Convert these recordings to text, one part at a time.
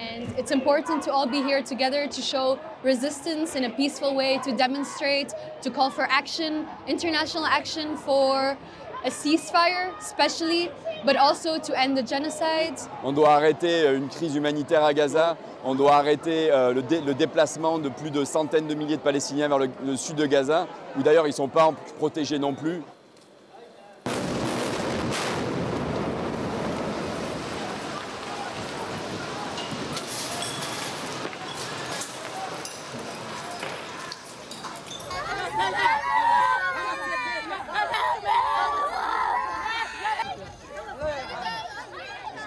And it's important to all be here together to show resistance in a peaceful way, to demonstrate, to call for action, international action for a ceasefire, especially, but also to end the genocide. On doit arrêter euh, une crise humanitaire à Gaza, on doit arrêter euh, le, dé- le déplacement de plus de centaines de milliers de Palestiniens vers le, le sud de Gaza, où d'ailleurs ils ne sont pas protégés non plus.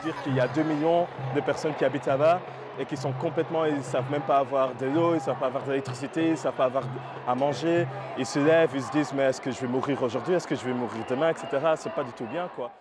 Dire qu'il y a 2 millions de personnes qui habitent là-bas et qui sont complètement, ils ne savent même pas avoir de l'eau, ils ne savent pas avoir de l'électricité, ils ne savent pas avoir à manger. Ils se lèvent, ils se disent mais est-ce que je vais mourir aujourd'hui, est-ce que je vais mourir demain, etc. C'est pas du tout bien quoi.